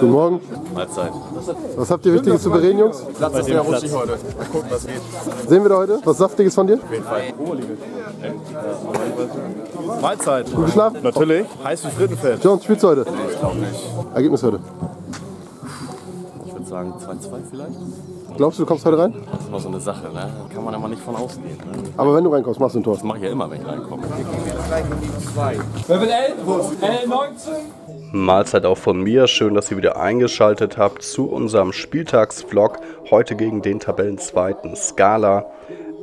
Guten Morgen. Mahlzeit. Was habt ihr Wichtiges zu bereden, Jungs? Platz ist sehr rutschig heute. Mal gucken, was geht. Sehen wir da heute was Saftiges von dir? Mahlzeit. Gut geschlafen? Natürlich. Heiß wie Frittenfett. Jones, spielst du heute? Ich glaube nicht. Ergebnis heute. Ich würde sagen 2-2 vielleicht. Glaubst du, du kommst heute rein? Das ist immer so eine Sache, ne? Da kann man immer nicht von ausgehen. Ne? Aber wenn du reinkommst, machst du ein Tor. Das mache ich ja immer, wenn ich reinkomme. Level L, L19. Mahlzeit auch von mir. Schön, dass ihr wieder eingeschaltet habt zu unserem Spieltagsvlog. Heute gegen den Tabellenzweiten Scala.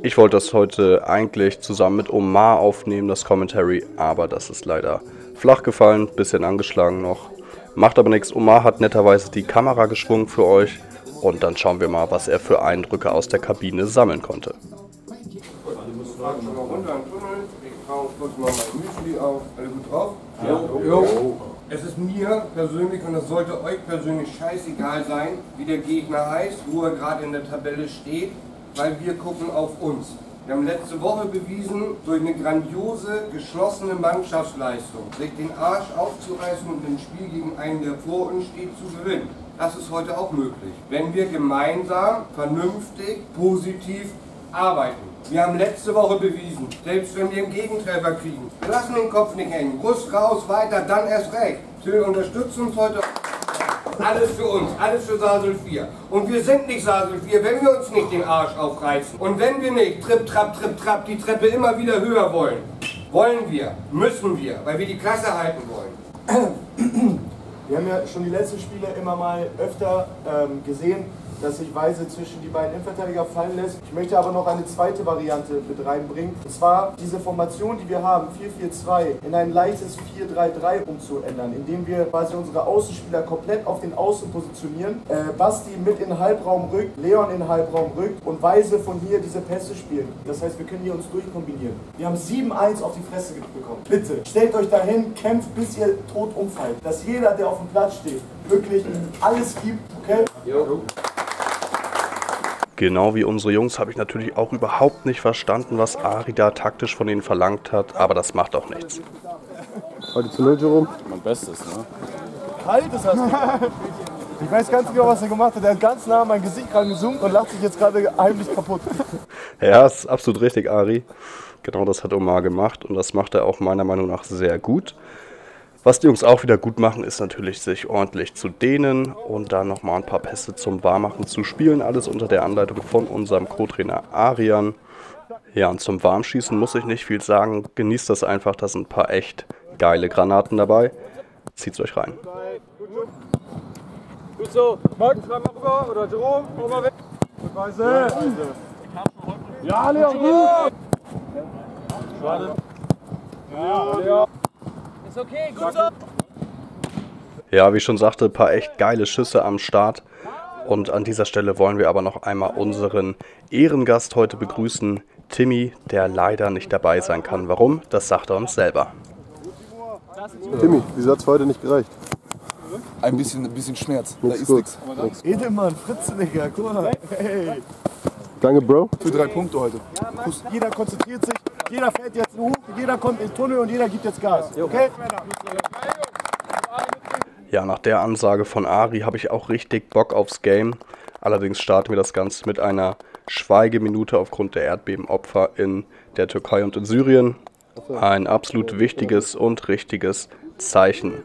Ich wollte das heute eigentlich zusammen mit Omar aufnehmen, das Commentary, aber das ist leider flach gefallen, bisschen angeschlagen noch. Macht aber nichts. Omar hat netterweise die Kamera geschwungen für euch und dann schauen wir mal, was er für Eindrücke aus der Kabine sammeln konnte. Schon mal runter in den Tunnel. Ich hau kurz mal mein Müsli auf. Alle gut drauf? Jo. Es ist mir persönlich und es sollte euch persönlich scheißegal sein, wie der Gegner heißt, wo er gerade in der Tabelle steht, weil wir gucken auf uns. Wir haben letzte Woche bewiesen, durch eine grandiose, geschlossene Mannschaftsleistung, sich den Arsch aufzureißen und im Spiel gegen einen, der vor uns steht, zu gewinnen. Das ist heute auch möglich, wenn wir gemeinsam, vernünftig, positiv arbeiten. Wir haben letzte Woche bewiesen, selbst wenn wir einen Gegentreffer kriegen, wir lassen den Kopf nicht hängen. Brust raus, weiter, dann erst recht. Till unterstützt uns heute. Alles für uns, alles für Sasel 4. Und wir sind nicht Sasel 4, wenn wir uns nicht den Arsch aufreißen. Und wenn wir nicht tripp, trapp, tripp, trapp die Treppe immer wieder höher wollen. Wollen wir, müssen wir, weil wir die Klasse halten wollen. Wir haben ja schon die letzten Spiele immer mal öfter ähm, gesehen, dass sich Weise zwischen die beiden Innenverteidiger fallen lässt. Ich möchte aber noch eine zweite Variante mit reinbringen. Und zwar diese Formation, die wir haben, 4-4-2, in ein leichtes 4-3-3 umzuändern, indem wir quasi unsere Außenspieler komplett auf den Außen positionieren. Äh, Basti mit in den Halbraum rückt, Leon in den Halbraum rückt und Weise von hier diese Pässe spielen. Das heißt, wir können hier uns durchkombinieren. Wir haben 7-1 auf die Fresse bekommen. Bitte, stellt euch dahin, kämpft bis ihr tot umfallt. Dass jeder, der auf dem Platz steht, wirklich alles gibt, okay? Genau wie unsere Jungs habe ich natürlich auch überhaupt nicht verstanden, was Ari da taktisch von ihnen verlangt hat, aber das macht auch nichts. Heute zu 0, Jerome. Mein Bestes, ne? Halt es hast du. Ich weiß ganz genau, was er gemacht hat. Er hat ganz nah an mein Gesicht rangezoomt und lacht sich jetzt gerade heimlich kaputt. Ja, ist absolut richtig, Ari. Genau das hat Omar gemacht und das macht er auch meiner Meinung nach sehr gut. Was die Jungs auch wieder gut machen, ist natürlich sich ordentlich zu dehnen und dann nochmal ein paar Pässe zum Warmmachen zu spielen. Alles unter der Anleitung von unserem Co-Trainer Arian. Ja, und zum Warmschießen muss ich nicht viel sagen. Genießt das einfach, da sind ein paar echt geile Granaten dabei. Zieht's euch rein. Gut so. Morgen. Oder Jerome, mal weg. Weiße. Ja, Leon, gut. Schade. Ja, Leon. Ist okay, gut so. Ja, wie ich schon sagte, ein paar echt geile Schüsse am Start. Und an dieser Stelle wollen wir aber noch einmal unseren Ehrengast heute begrüßen, Timmy, der leider nicht dabei sein kann. Warum? Das sagt er uns selber. Timmy, wieso hat es heute nicht gereicht? Ein bisschen, ein bisschen Schmerz. Da ist nichts. Edelmann, Fritze, Digga, guck mal. Hey. Danke, Bro. Für drei Punkte heute. Kuss. Jeder konzentriert sich, jeder fährt jetzt hoch, jeder kommt in den Tunnel und jeder gibt jetzt Gas. Okay? Ja, nach der Ansage von Ari habe ich auch richtig Bock aufs Game. Allerdings starten wir das Ganze mit einer Schweigeminute aufgrund der Erdbebenopfer in der Türkei und in Syrien. Ein absolut wichtiges und richtiges Zeichen.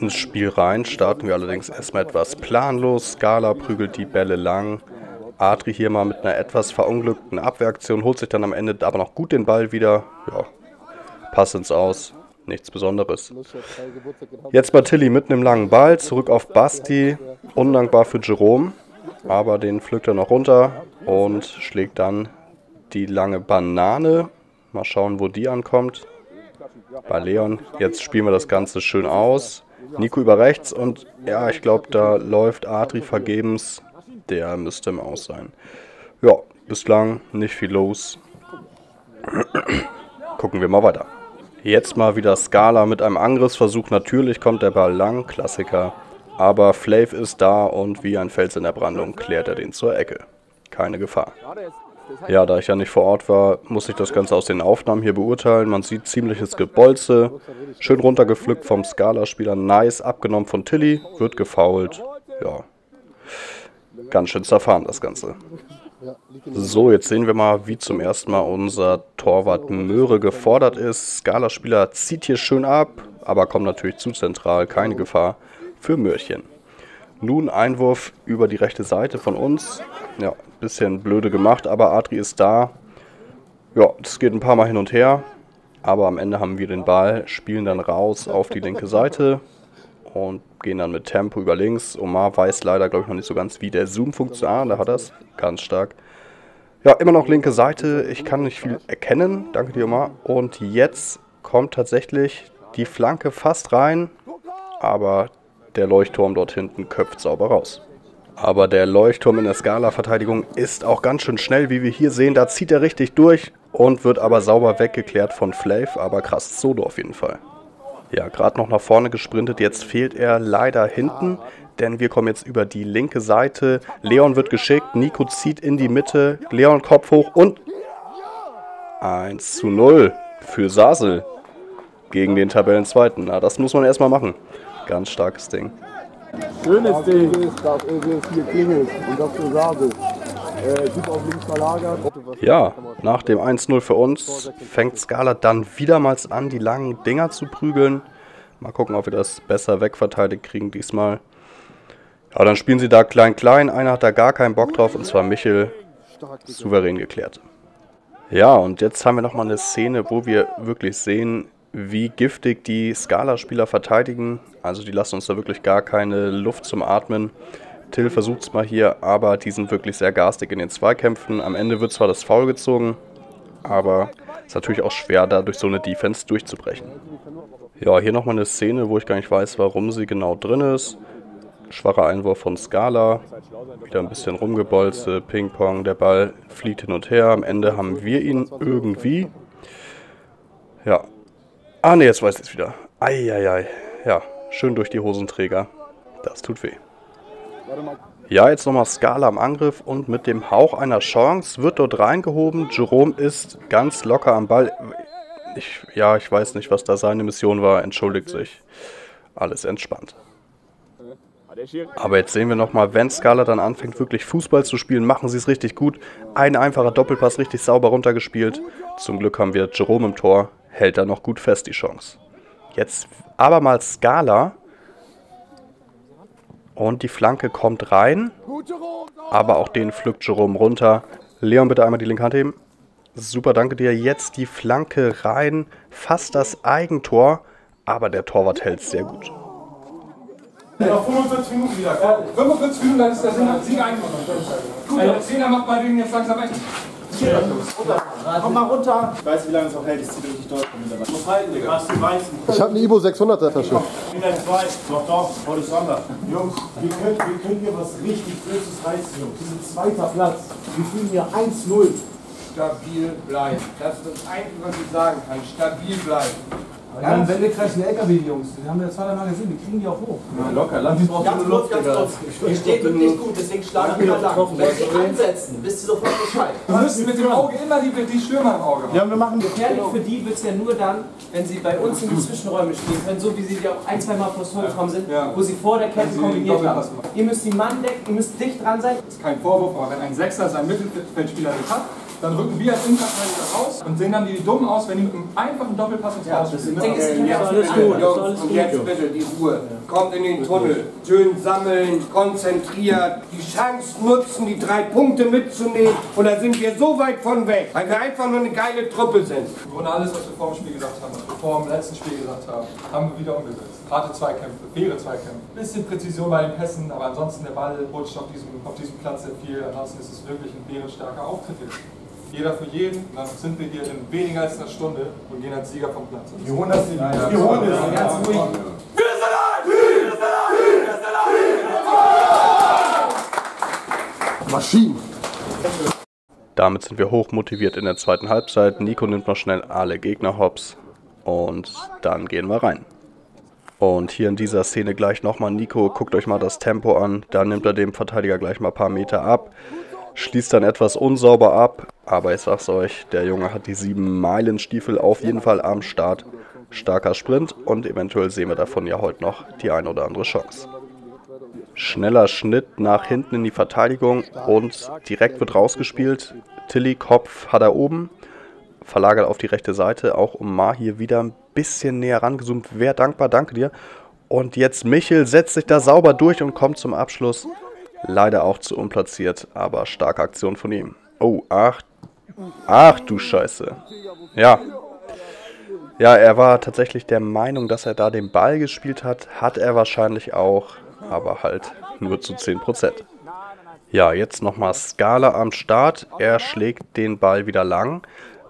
Ins Spiel rein starten wir allerdings erstmal etwas planlos. Scala prügelt die Bälle lang. Adri hier mal mit einer etwas verunglückten Abwehraktion, holt sich dann am Ende aber noch gut den Ball wieder. Ja, Pass ins Aus, nichts Besonderes. Jetzt bei Tilly mitten im langen Ball, zurück auf Basti. Undankbar für Jerome, aber den pflückt er noch runter und schlägt dann die lange Banane. Mal schauen, wo die ankommt. Bei Leon. Jetzt spielen wir das Ganze schön aus. Nico über rechts und ja, ich glaube, da läuft Adri vergebens. Der müsste im Aus sein. Ja, bislang nicht viel los. Gucken wir mal weiter. Jetzt mal wieder Scala mit einem Angriffsversuch. Natürlich kommt der Ball lang, Klassiker. Aber Flav ist da und wie ein Fels in der Brandung klärt er den zur Ecke. Keine Gefahr. Ja, da ich ja nicht vor Ort war, muss ich das Ganze aus den Aufnahmen hier beurteilen. Man sieht ziemliches Gebolze, schön runtergepflückt vom Scala-Spieler, nice, abgenommen von Tilly, wird gefoult. Ja, ganz schön zerfahren das Ganze. So, jetzt sehen wir mal, wie zum ersten Mal unser Torwart Möhre gefordert ist. Scala-Spieler zieht hier schön ab, aber kommt natürlich zu zentral, keine Gefahr für Möhrchen. Nun Einwurf über die rechte Seite von uns. Ja, bisschen blöde gemacht, aber Adri ist da. Ja, das geht ein paar Mal hin und her. Aber am Ende haben wir den Ball, spielen dann raus auf die linke Seite und gehen dann mit Tempo über links. Omar weiß leider, glaube ich, noch nicht so ganz, wie der Zoom funktioniert. Ah, da hat er es. Ganz stark. Ja, immer noch linke Seite. Ich kann nicht viel erkennen. Danke dir, Omar. Und jetzt kommt tatsächlich die Flanke fast rein. Aber der Leuchtturm dort hinten köpft sauber raus. Aber der Leuchtturm in der Skala-Verteidigung ist auch ganz schön schnell, wie wir hier sehen. Da zieht er richtig durch und wird aber sauber weggeklärt von Flav. Aber krass Solo auf jeden Fall. Ja, gerade noch nach vorne gesprintet. Jetzt fehlt er leider hinten, denn wir kommen jetzt über die linke Seite. Leon wird geschickt, Nico zieht in die Mitte. Leon Kopf hoch und 1 zu 0 für Sasel gegen den Tabellenzweiten. Na, das muss man erstmal machen. Ganz starkes Ding. Schönes Ding. Dass es hier klingelt und dass du sagst, Ja, nach dem 1-0 für uns fängt Scala dann wiedermals an, die langen Dinger zu prügeln. Mal gucken, ob wir das besser wegverteidigt kriegen diesmal. Ja, dann spielen sie da klein-klein. Einer hat da gar keinen Bock drauf, und zwar Michel. Souverän geklärt. Ja, und jetzt haben wir nochmal eine Szene, wo wir wirklich sehen, wie giftig die Scala-Spieler verteidigen. Also die lassen uns da wirklich gar keine Luft zum Atmen. Till versucht es mal hier, aber die sind wirklich sehr garstig in den Zweikämpfen. Am Ende wird zwar das Foul gezogen, aber es ist natürlich auch schwer, da durch so eine Defense durchzubrechen. Ja, hier nochmal eine Szene, wo ich gar nicht weiß, warum sie genau drin ist. Schwacher Einwurf von Scala. Wieder ein bisschen rumgebolze, Ping-Pong, der Ball fliegt hin und her. Am Ende haben wir ihn irgendwie. Ja. Ah ne, jetzt weiß ich es wieder. Eieiei. Ja, schön durch die Hosenträger. Das tut weh. Ja, jetzt nochmal Scala am Angriff und mit dem Hauch einer Chance wird dort reingehoben. Jerome ist ganz locker am Ball. Ich, ja, ich weiß nicht, was da seine Mission war. Entschuldigt sich. Alles entspannt. Aber jetzt sehen wir nochmal, wenn Scala dann anfängt, wirklich Fußball zu spielen, machen sie es richtig gut. Ein einfacher Doppelpass richtig sauber runtergespielt. Zum Glück haben wir Jerome im Tor. Hält da noch gut fest die Chance. Jetzt aber mal Scala. Und die Flanke kommt rein. Aber auch den pflückt Jerome runter. Leon, bitte einmal die linke Hand heben. Super, danke dir. Jetzt die Flanke rein. Fast das Eigentor. Aber der Torwart hält sehr gut. Noch 45 Minuten wieder. 45 Minuten, dann ist der Sieg eingenommen. Gut, der Zehner macht mal wegen jetzt langsam echt. Komm mal runter. Ich weiß, wie lange es noch hält. Ich zieh richtig durch. Ich muss halten, Digga. Was die weißen. Ich habe eine Ibo 600er Tasche. Wieder zwei. Doch, doch. Heute Sonder. Jungs, wir können, wir können hier was richtig Böses reißen, Jungs. Wir sind zweiter Platz. Wir fühlen hier 1-0. Stabil bleiben. Das ist das Einzige, was ich sagen kann. Stabil bleiben. Ja, dann Wendekreis die LKW-Jungs, die haben wir zweimal gesehen, die kriegen die auch hoch. Ja, locker, lass die brauchen Ganz nur kurz, Luft, ganz kurz. Ihr steht wirklich gut, deswegen schlagen wir lang. Wenn Sie ansetzen, wisst ihr sofort Bescheid. Wir müssen mit dem Auge immer die, die Stürmer im Auge haben. Ja, wir machen Gefährlich für die wird es ja nur dann, wenn sie bei uns in die Zwischenräume spielen können, so wie sie ja auch ein, zwei Mal vors Tor gekommen sind, Ja. wo sie vor der Kette Wenn kombiniert haben. Machen. Ihr müsst die Mann decken, ihr müsst dicht dran sein. Das ist kein Vorwurf, aber wenn ein Sechser seinen Mittelfeldspieler nicht hat, dann rücken wir als Innenverteidiger raus und sehen dann die dumm aus, wenn die mit einem einfachen Doppelpass ins Haus Jetzt hab bitte, alles gut. Jungs, und jetzt bitte die Ruhe. Kommt in den Tunnel. Schön sammeln, konzentriert, die Chance nutzen, die drei Punkte mitzunehmen. Und da sind wir so weit von weg, weil wir einfach nur eine geile Truppe sind. Im Grunde alles, was wir vor dem Spiel gesagt haben, was wir vor dem letzten Spiel gesagt haben, haben wir wieder umgesetzt. Harte Zweikämpfe, faire Zweikämpfe. Bisschen Präzision bei den Pässen, aber ansonsten der Ball rutscht auf diesem, auf diesem Platz sehr viel. Ansonsten ist es wirklich ein bärenstarker Auftritt jetzt. Jeder für jeden, dann sind wir hier in weniger als einer Stunde und gehen als Sieger vom Platz. Wir holen das Ding. Wir holen das ganz ruhig. Maschinen. Damit sind wir hoch motiviert in der zweiten Halbzeit. Nico nimmt noch schnell alle Gegner hops und dann gehen wir rein. Und hier in dieser Szene gleich nochmal Nico, guckt euch mal das Tempo an. Da nimmt er dem Verteidiger gleich mal ein paar Meter ab. Schließt dann etwas unsauber ab, aber ich sag's euch, der Junge hat die 7 Meilen Stiefel auf jeden Fall am Start. Starker Sprint und eventuell sehen wir davon ja heute noch die ein oder andere Chance. Schneller Schnitt nach hinten in die Verteidigung und direkt wird rausgespielt. Tilly Kopf hat er oben, verlagert auf die rechte Seite, auch um Ma hier wieder ein bisschen näher rangezoomt. Wäre dankbar, danke dir. Und jetzt Michel setzt sich da sauber durch und kommt zum Abschluss. Leider auch zu unplatziert, aber starke Aktion von ihm. Oh, ach, ach du Scheiße. Ja. Ja, er war tatsächlich der Meinung, dass er da den Ball gespielt hat. Hat er wahrscheinlich auch, aber halt nur zu 10%. Ja, jetzt nochmal Skala am Start. Er schlägt den Ball wieder lang,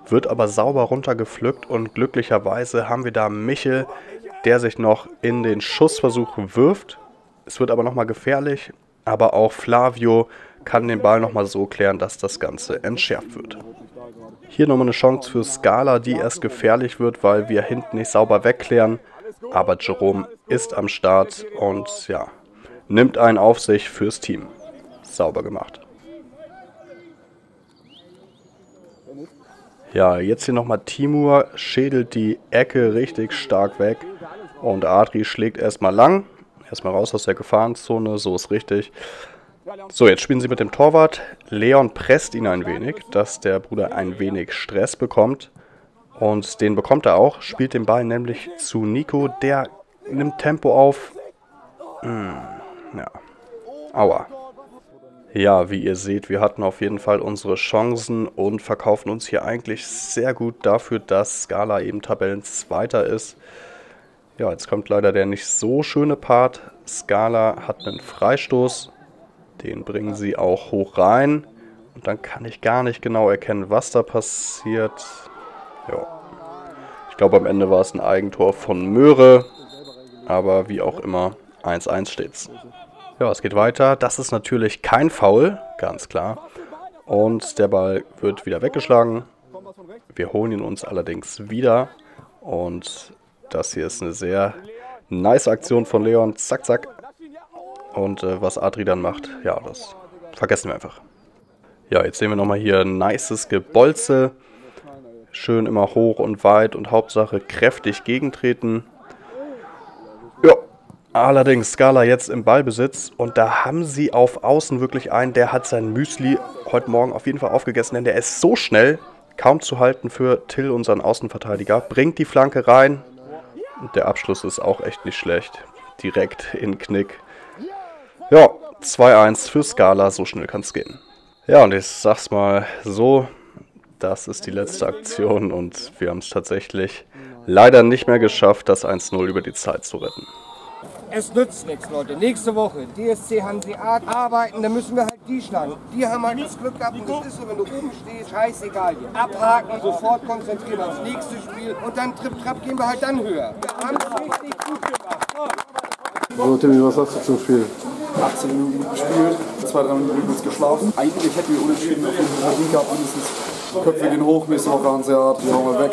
wird aber sauber runtergepflückt und glücklicherweise haben wir da Michel, der sich noch in den Schussversuch wirft. Es wird aber nochmal gefährlich, aber auch Flavio kann den Ball nochmal so klären, dass das Ganze entschärft wird. Hier nochmal eine Chance für Scala, die erst gefährlich wird, weil wir hinten nicht sauber wegklären. Aber Jerome ist am Start und ja, nimmt einen auf sich fürs Team. Sauber gemacht. Ja, jetzt hier nochmal Timur, schädelt die Ecke richtig stark weg. Und Adri schlägt erstmal lang. Erstmal raus aus der Gefahrenzone, so ist richtig. So, jetzt spielen sie mit dem Torwart. Leon presst ihn ein wenig, dass der Bruder ein wenig Stress bekommt. Und den bekommt er auch, spielt den Ball nämlich zu Nico. Der nimmt Tempo auf. Hm, ja. Aua. Ja, wie ihr seht, wir hatten auf jeden Fall unsere Chancen und verkaufen uns hier eigentlich sehr gut dafür, dass Scala eben Tabellenzweiter ist. Ja, jetzt kommt leider der nicht so schöne Part. Scala hat einen Freistoß. Den bringen sie auch hoch rein. Und dann kann ich gar nicht genau erkennen, was da passiert. Ja. Ich glaube, am Ende war es ein Eigentor von Möhre. Aber wie auch immer, 1-1 steht's. Ja, es geht weiter. Das ist natürlich kein Foul, ganz klar. Und der Ball wird wieder weggeschlagen. Wir holen ihn uns allerdings wieder. Und das hier ist eine sehr nice Aktion von Leon. Zack, zack. Und äh, was Adri dann macht, ja, das vergessen wir einfach. Ja, jetzt sehen wir nochmal hier ein nices Gebolze. Schön immer hoch und weit und Hauptsache kräftig gegentreten. Ja, allerdings Scala jetzt im Ballbesitz. Und da haben sie auf Außen wirklich einen, der hat sein Müsli heute Morgen auf jeden Fall aufgegessen, denn der ist so schnell, kaum zu halten für Till, unseren Außenverteidiger. Bringt die Flanke rein, der Abschluss ist auch echt nicht schlecht. Direkt in Knick. Ja, 2-1 für Scala, so schnell kann es gehen. Ja, und ich sag's mal so, das ist die letzte Aktion und wir haben es tatsächlich leider nicht mehr geschafft, das 1-0 über die Zeit zu retten. Es nützt nichts, Leute. Nächste Woche DSC Hanseat arbeiten, dann müssen wir halt die schlagen. Die haben halt das Glück gehabt und das ist so, wenn du oben stehst, scheißegal hier. Abhaken, sofort konzentrieren aufs nächste Spiel und dann Trip Trap gehen wir halt dann höher. Wir haben es richtig gut gemacht. So, Timmy, was hast du zum Spiel? 18 Minuten gespielt, zwei, drei Minuten kurz geschlafen. Eigentlich hätten wir unentschieden verdient gehabt, mindestens Köpfe gehen hoch, nächste Woche Hanseat, die hauen wir weg.